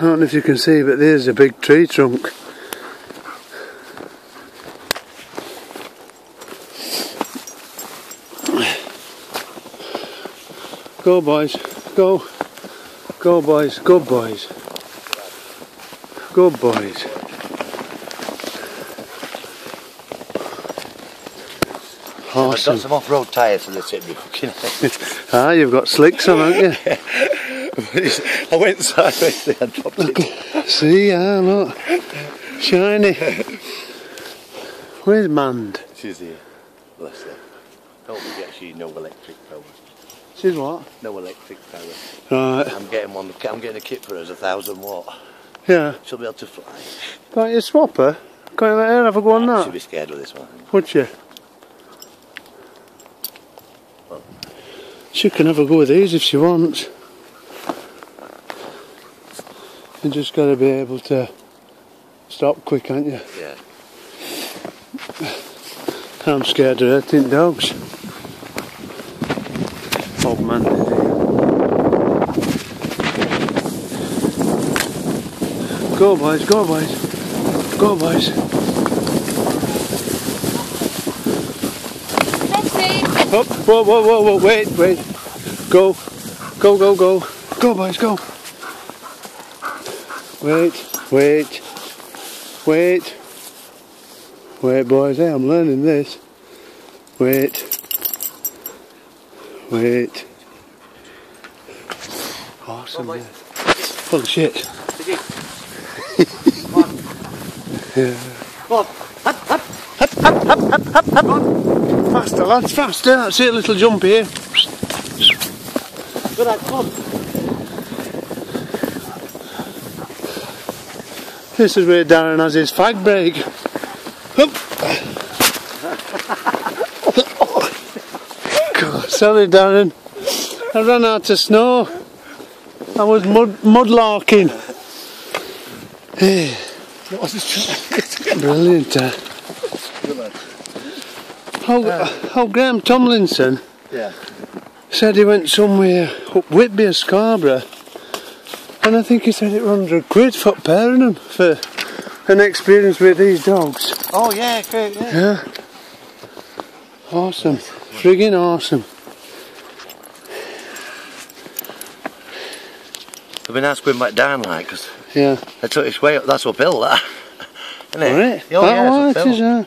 I don't know if you can see, but there's a big tree trunk. Go boys, go. Go boys, go boys. Go boys. I've got some off-road tyres for the tip looking Ah, you've got slicks on, haven't you? I went sideways there and dropped it. See, ah, look. Shiny. Where's Mand? She's here. Bless her. Don't forget she's no electric power. She's what? No electric power. Right, I'm getting one. I'm getting a kit for her as a thousand watt. yeah. She'll be able to fly. Can't you swap her? Can't let her have a go on that. That? be scared of this one. Would you? She can have a go with these if she wants. You just got to be able to stop quick, aren't you? Yeah. I'm scared of hurting dogs. Oh man. Go boys, go boys. Go boys. Betsy! Up, oh, whoa, whoa, whoa, whoa, wait, wait. Go, go, go, go. Go boys, go. Wait, wait, wait. Wait boys, hey, I'm learning this. Wait. Wait. Awesome. yeah. Full of shit. yeah. Faster lads, faster. That's it, little jump here. Good lad, come on. This is where Darin has his fag break. God, sorry Darin. I ran out of snow. I was mud mudlarking. Brilliant. Uh. How, how Graham Tomlinson Yeah. said he went somewhere up Whitby or Scarborough and I think he said it was 100 quid for pairing them for an experience with these dogs. Oh yeah, great. Yeah. Yeah. Awesome. Friggin' awesome. It'd be nice going back down like, because Yeah. I took this way up. That's uphill, that. Isn't it? Alright. Oh, yeah, it's uphill. is, yeah.